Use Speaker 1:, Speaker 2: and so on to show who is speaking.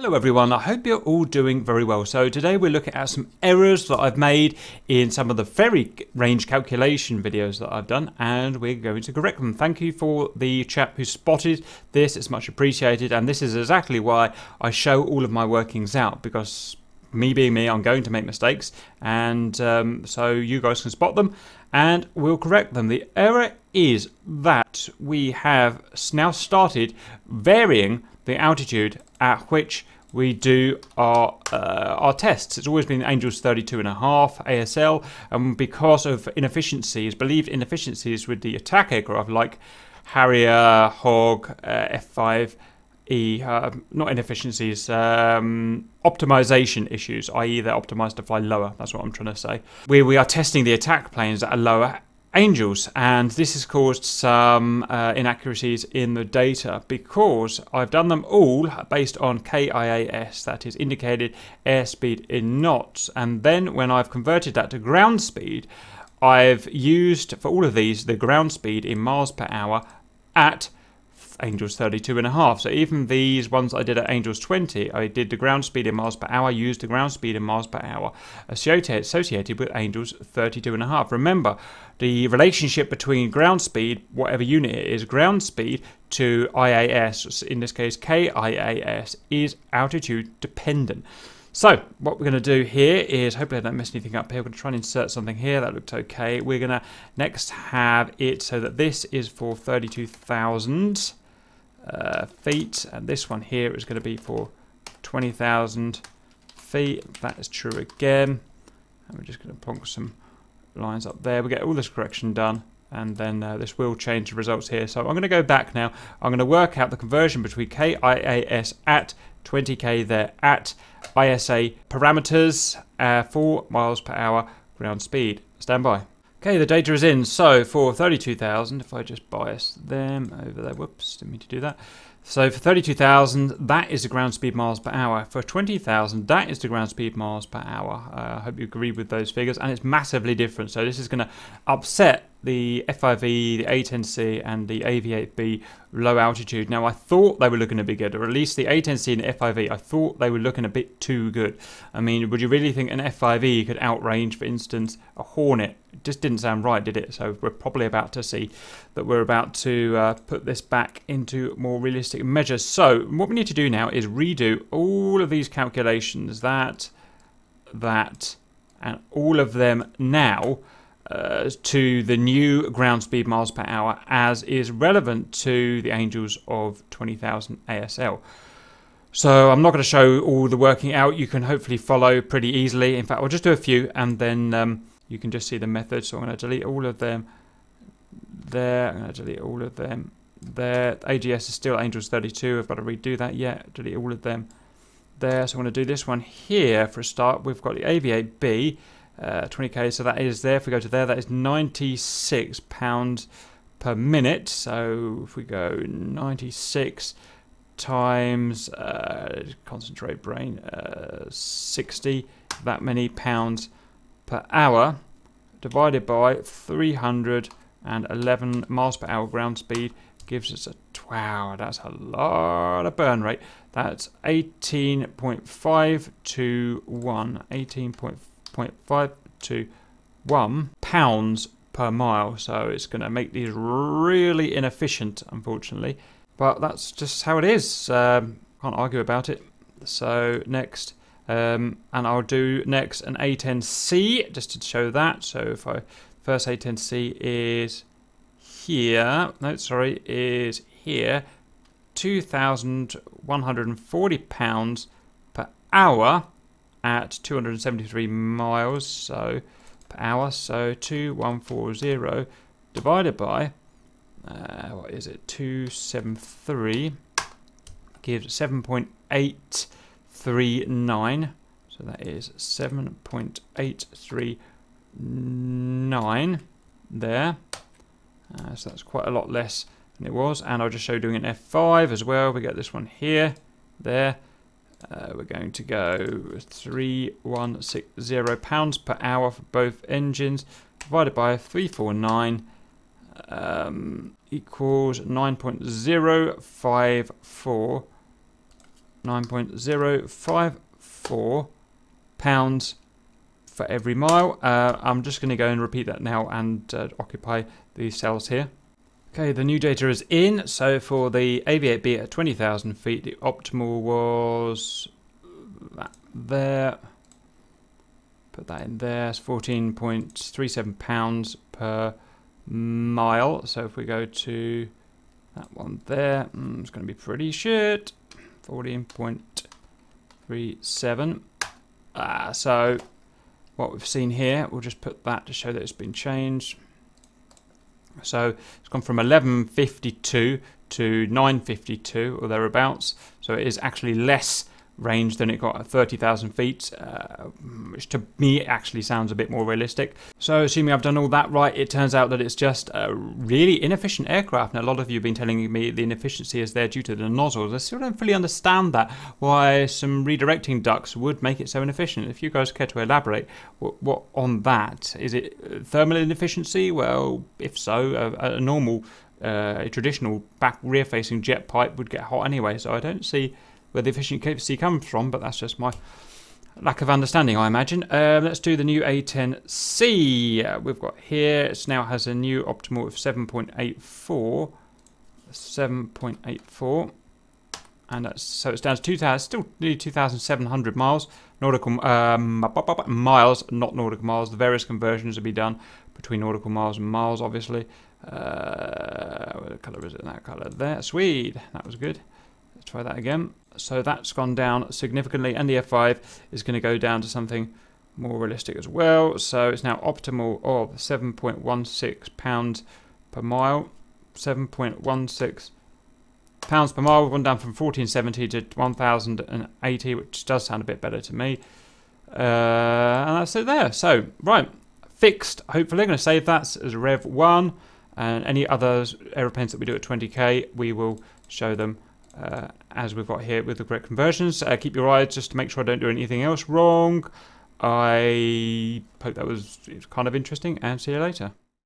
Speaker 1: Hello everyone, I hope you're all doing very well. So today we're looking at some errors that I've made in some of the ferry range calculation videos that I've done and we're going to correct them. Thank you for the chap who spotted this, it's much appreciated and this is exactly why I show all of my workings out because me being me, I'm going to make mistakes and um, so you guys can spot them and we'll correct them. The error is that we have now started varying the altitude at which we do our uh, our tests. It's always been Angels 32 and a half ASL, and because of inefficiencies, believed inefficiencies with the attack aircraft like Harrier, Hawk, uh, F5, E, uh, not inefficiencies, um, optimization issues, i.e., they're optimized to fly lower. That's what I'm trying to say. We, we are testing the attack planes at a lower angels and this has caused some uh, inaccuracies in the data because I've done them all based on KIAS that is indicated airspeed in knots and then when I've converted that to ground speed I've used for all of these the ground speed in miles per hour at Angels 32 and a half. So even these ones I did at Angels 20, I did the ground speed in miles per hour, used the ground speed in miles per hour associated with Angels 32 and a half. Remember, the relationship between ground speed, whatever unit it is, ground speed to IAS, in this case KIAS, is altitude dependent. So what we're going to do here is, hopefully I don't mess anything up here, we're going to try and insert something here, that looked okay. We're going to next have it so that this is for 32,000 uh, feet, and this one here is going to be for 20,000 feet. That is true again. And we're just going to plonk some lines up there. We get all this correction done, and then uh, this will change the results here. So I'm going to go back now. I'm going to work out the conversion between KIAS at 20k there at ISA parameters, uh, 4 miles per hour ground speed. Stand by. Okay, the data is in. So for 32,000, if I just bias them over there, whoops, didn't mean to do that. So for 32,000, that is the ground speed miles per hour. For 20,000, that is the ground speed miles per hour. Uh, I hope you agree with those figures. And it's massively different. So this is going to upset the F5E, the A10C, and the AV8B low altitude. Now, I thought they were looking a bit good, or at least the A10C and the F5E, I thought they were looking a bit too good. I mean, would you really think an F5E could outrange, for instance, a Hornet? It just didn't sound right, did it? So we're probably about to see that we're about to uh, put this back into more realistic measures. So what we need to do now is redo all of these calculations, that, that, and all of them now uh, to the new ground speed miles per hour as is relevant to the Angels of 20,000 ASL. So I'm not going to show all the working out. You can hopefully follow pretty easily. In fact, I'll just do a few and then um, you can just see the method. So I'm going to delete all of them there. I'm going to delete all of them there. AGS is still Angels 32. I've got to redo that yet. Delete all of them there. So I'm going to do this one here for a start. We've got the AV8B uh, 20k. So that is there. If we go to there, that is 96 pounds per minute. So if we go 96 times uh, concentrate brain uh, 60 that many pounds per hour divided by 311 miles per hour ground speed gives us a wow that's a lot of burn rate that's 18.5 to 1 18.5 0.521 pounds per mile. So it's going to make these really inefficient, unfortunately. But that's just how it is. Um, can't argue about it. So next, um, and I'll do next an A10C just to show that. So if I first A10C is here, no, sorry, is here, 2,140 pounds per hour at 273 miles so per hour. So 2140 divided by uh, what is it? 273 gives 7.839. So that is 7.839 there. Uh, so that's quite a lot less than it was. And I'll just show doing an F5 as well. We get this one here, there. Uh, we're going to go 3160 pounds per hour for both engines divided by 349 um, equals 9.054 9.054 pounds for every mile. Uh, I'm just going to go and repeat that now and uh, occupy these cells here. Okay, the new data is in. So for the AV8B at 20,000 feet, the optimal was that there. Put that in there. It's 14.37 pounds per mile. So if we go to that one there, mm, it's going to be pretty shit. 14.37. Ah, so what we've seen here, we'll just put that to show that it's been changed. So it's gone from 1152 to 952 or thereabouts. So it is actually less range than it got at 30,000 feet, uh, which to me actually sounds a bit more realistic. So, assuming I've done all that right, it turns out that it's just a really inefficient aircraft. And a lot of you have been telling me the inefficiency is there due to the nozzles. I still don't fully understand that, why some redirecting ducts would make it so inefficient. If you guys care to elaborate what, what on that, is it thermal inefficiency? Well, if so, a, a normal, uh, a traditional back rear facing jet pipe would get hot anyway. So I don't see where the efficiency comes from, but that's just my lack of understanding, I imagine. Um, let's do the new A10C. Uh, we've got here, it now has a new optimal of 7.84. 7.84. And that's, so it's down to 2,000, still nearly 2,700 miles. Nautical um, miles, not nautical miles. The various conversions will be done between nautical miles and miles, obviously. Uh, what colour is it? That colour there. Swede. That was good. Let's try that again. So that's gone down significantly, and the F5 is going to go down to something more realistic as well. So it's now optimal of 7.16 pounds per mile. 7.16 pounds per mile. We've gone down from 1470 to 1080, which does sound a bit better to me. Uh, and that's it there. So, right, fixed. Hopefully, I'm going to save that as Rev 1. And any other aeroplanes that we do at 20k, we will show them uh, as we've got here with the correct conversions. Uh, keep your eyes just to make sure I don't do anything else wrong. I hope that was kind of interesting and see you later.